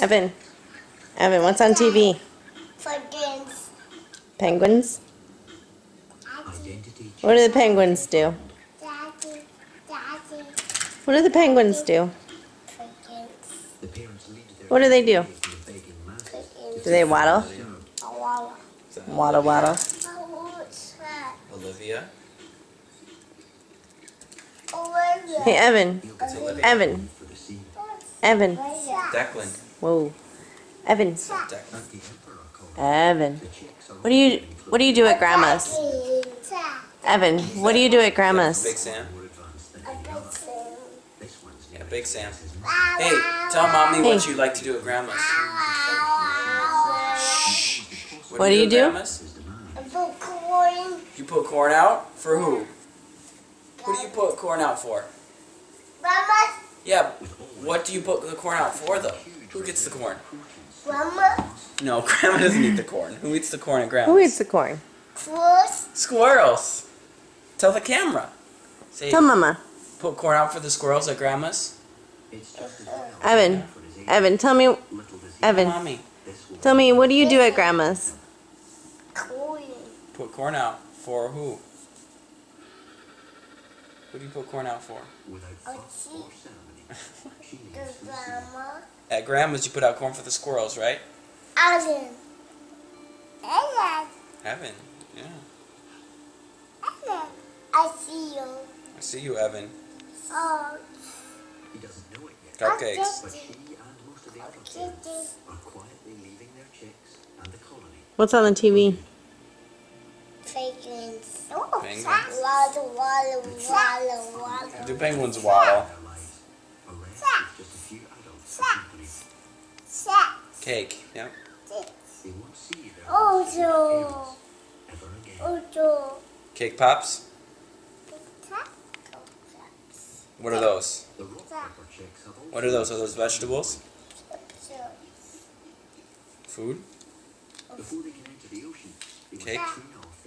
Evan. Evan, what's on TV? Penguins. Penguins? Identity What do the penguins do? Daddy. Daddy. What do the penguins do? Penguins. The parents lead their What do they do? kids to the begging masses. Penguins. Do they waddle? Waddle waddle. What's? Olivia. Olivia. Hey Evan. Olivia. Evan. For the scene. Evan. Declan. Whoa. Evan. Declan. As the emperor called Evan. the chicks are What do you what do you do at grandma's? Evan, what do you do at grandma's? Big? Sam. more advanced than any other. This one's Yeah. Big Sam. Hey, tell mommy what you like to do at grandma's. Shh. What do you at do? grandma's? Is the man. You put corn out for who? Who do you put corn out for? Mama. Yeah. What do you put the corn out for though? Who gets the corn? Grandma? No, grandma doesn't eat the corn. Who eats the corn at Grandma's? Who eats the corn? Close. Squirrels. Tell the camera. Say, Tell mama. put corn out for the squirrels at grandma's. It's just as well. Evan. For his age, Evan, tell me little does he Evan. Mommy, this Tell me what do you do at grandma's? Coin. put corn out for who? Who do you put corn out for? Oh, without I fuss see. or ceremony. She The leaves the scene. grandma. At grandma's, you put out corn for the squirrels, right? Alan. Alan. Evan. Yeah. Alan. I see you. I see you, Evan. Oh. He doesn't know it yet. Cupcakes. But she and most of the other kids are quietly leaving their chicks and the colony. What's on the TV? Penguins. Oh, Penguins. Waddle, waddle, waddle, waddle. Do penguins waddle? Monsters Joe. ever again. Oh, Joe. Cake pops. What are those? The rockhopper chicks have What are those? Are those vegetables? Food? Before they can enter the ocean, they Cake? must clean off